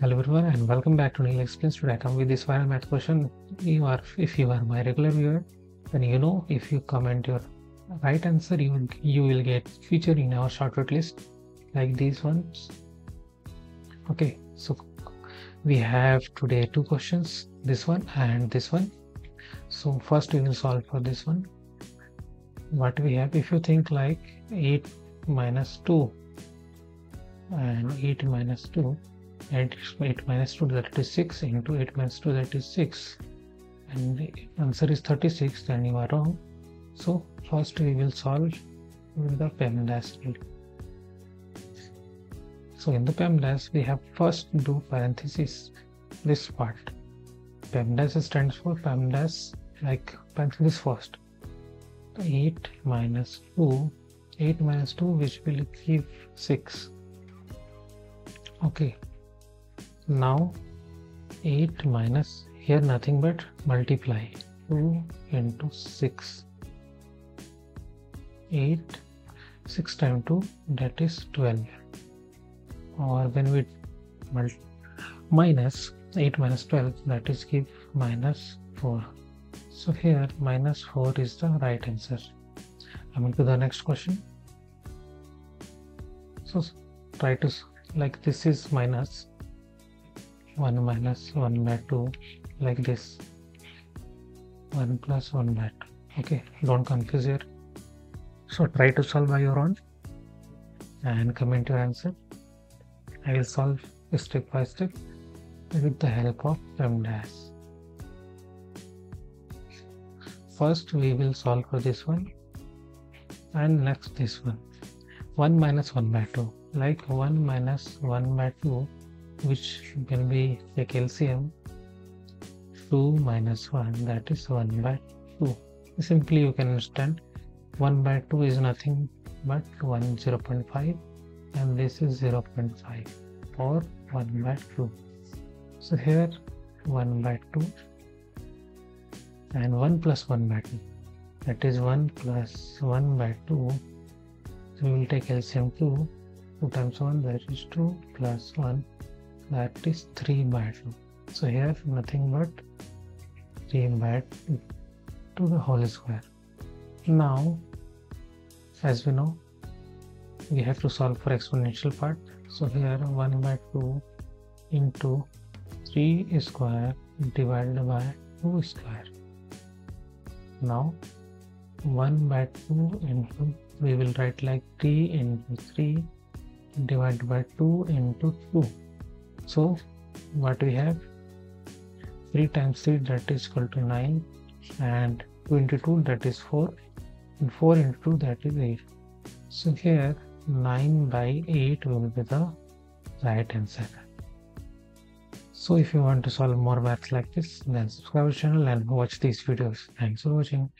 Hello everyone and welcome back to Neil Explains. Today I come with this viral math question. You are, if you are my regular viewer, then you know if you comment your right answer, you will, you will get featured in our shortcut list like these ones. Okay, so we have today two questions, this one and this one. So first we will solve for this one. What we have, if you think like 8 minus 2 and 8 minus 2 and 8 minus 2 that is 6 into 8 minus 2 that is 6 and the answer is 36 then you are wrong. So first we will solve with the PEMDAS rule so in the PEMDAS we have first do parenthesis this part. PEMDAS stands for PEMDAS like parenthesis first. 8 minus 2 8 minus 2 which will give 6 okay now 8 minus here nothing but multiply 2 into 6 8 6 times 2 that is 12 or when we minus 8 minus 12 that is give minus 4 so here minus 4 is the right answer. Coming to the next question. So try to like this is minus 1 minus 1 by 2 like this. 1 plus 1 by 2 okay don't confuse here. So try to solve by your own. And comment your answer. I will solve step by step with the help of PEMDAS. First we will solve for this one and next this one. 1 minus 1 by 2 like 1 minus 1 by 2 which can be a calcium 2 minus 1 that is 1 by 2 simply you can understand 1 by 2 is nothing but 1 0.5 and this is 0.5 or 1 by 2 so here 1 by 2 and 1 plus 1 by 2 that is 1 plus 1 by 2 so we will take LCM 2 2 times 1 that is 2 plus 1 that is 3 by 2 so here nothing but 3 by 2 to the whole square. Now as we know we have to solve for exponential part. So here 1 by 2 into 3 square divided by 2 square. Now 1 by 2 into we will write like 3 into 3 divided by 2 into 2 so what we have? 3 times 3 that is equal to 9 and 22 that is 4 and 4 into 2 that is 8 so here 9 by 8 will be the right answer. So if you want to solve more maths like this then subscribe our channel and watch these videos. Thanks for watching